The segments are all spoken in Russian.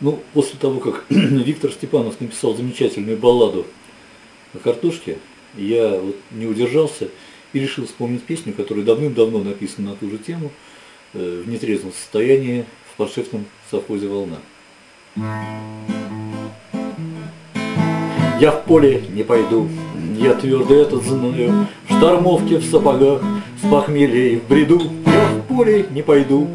Ну, после того, как Виктор Степанов написал замечательную балладу о картошке, я вот не удержался и решил вспомнить песню, которая давным-давно написана на ту же тему, э, в нетрезвом состоянии в подшефном совхозе «Волна». Я в поле не пойду, я твердо это знаю, В штормовке, в сапогах, с похмелья в бреду Я в поле не пойду,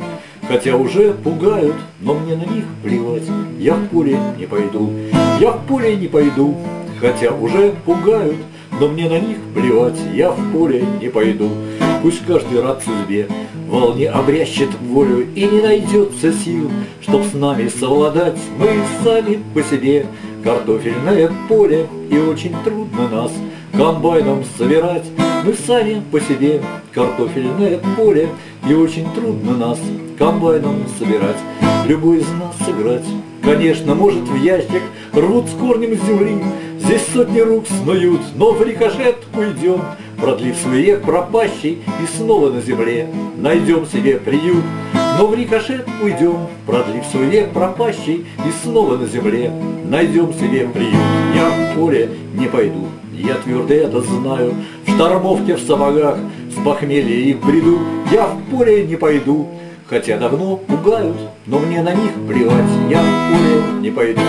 Хотя уже пугают, но мне на них плевать, Я в поле не пойду, я в поле не пойду, Хотя уже пугают, но мне на них плевать, Я в поле не пойду. Пусть каждый рад судьбе, волне обрящет волю И не найдется сил, чтоб с нами совладать, Мы сами по себе картофельное поле И очень трудно нас комбайном собирать. Мы сами по себе картофельное поле И очень трудно нас комбайном собирать, любой из нас сыграть. Конечно, может в ящик рвут с корнем земли, Здесь сотни рук снуют, но в рикошет уйдем, Продлив свой век пропащий и снова на земле Найдем себе приют, но в рикошет уйдем, Продлив свой век пропащий и снова на земле Найдем себе приют. Я в поле не пойду, я твердо это знаю, штормовке в сапогах, с похмелья и в бреду Я в поле не пойду, Хотя давно пугают, но мне на них плевать, я в поле не пойду.